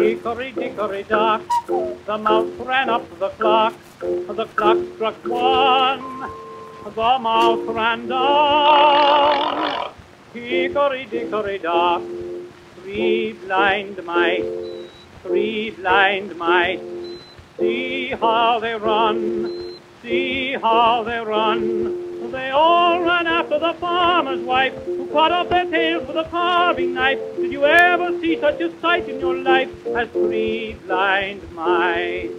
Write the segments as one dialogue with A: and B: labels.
A: hickory dickory dock. The mouse ran up the clock. The clock struck one. The mouse ran down. Hickory dickory dock. Three blind mice, three blind mice. See how they run, see how they run. They all ran after the farmer's wife, who cut off their tails with a carving knife. Did you ever see such a sight in your life as three blind mice?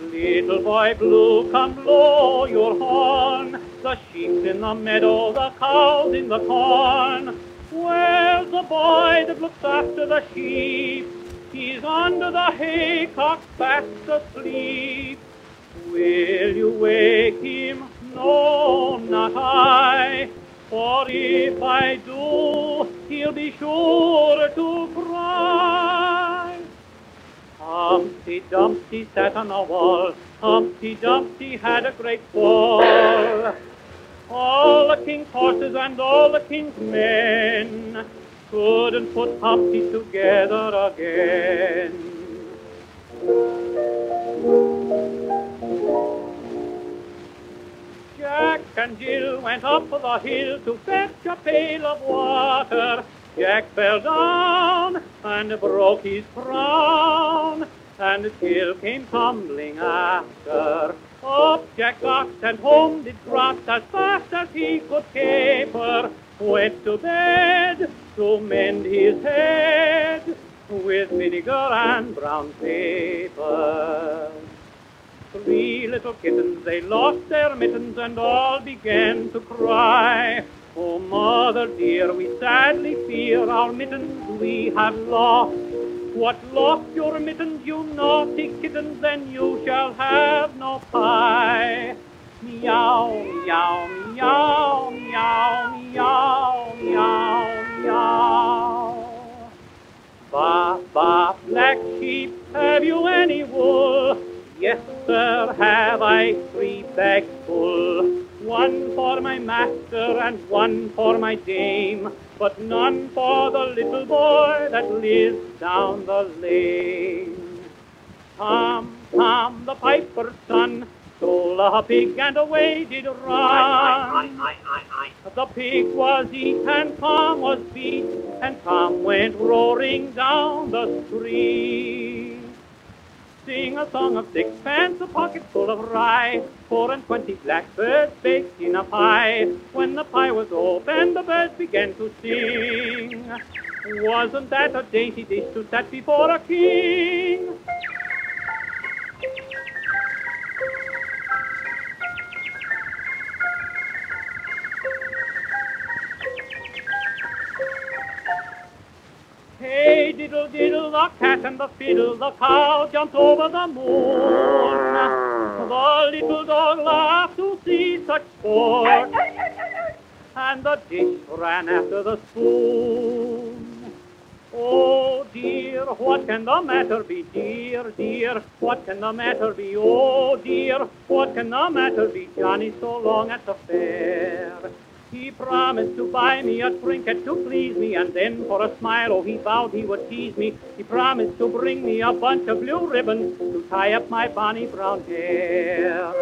A: Little boy blue, come blow your horn. The sheep's in the meadow, the cow's in the corn. Where's the boy that looks after the sheep? He's under the haycock fast asleep. Will you wake him? No, not I. For if I do, he'll be sure to cry. Humpty Dumpty sat on a wall. Humpty Dumpty had a great fall. All the king's horses and all the king's men couldn't put Humpty together again. Jack and Jill went up the hill to fetch a pail of water. Jack fell down and broke his crown, and Jill came tumbling after. Up Jack got and home did trot as fast as he could caper. Went to bed to mend his head with vinegar and brown paper. Three little kittens, they lost their mittens and all began to cry. Oh, mother dear, we sadly fear our mittens we have lost. What lost your mittens, you naughty kittens, then you shall have no pie. Meow, meow, meow, have you any wool? Yes, sir, have I three bags full. One for my master and one for my dame, but none for the little boy that lives down the lane. Tom, Tom, the piper's son, stole a pig and away did run. The pig was eat and Tom was beat, and Tom went roaring down the street. Sing a song of sixpence, a pocket full of rye, four and twenty blackbirds baked in a pie. When the pie was opened, the birds began to sing. Wasn't that a dainty dish to set before a king? Diddle diddle, the cat and the fiddle, the cow jumped over the moon. The little dog laughed to see such sport, and the dish ran after the spoon. Oh dear, what can the matter be, dear, dear? What can the matter be? Oh dear, what can the matter be? Johnny so long at the fair. He promised to buy me a trinket to please me, and then for a smile, oh, he vowed he would tease me. He promised to bring me a bunch of blue ribbons to tie up my bonny brown hair.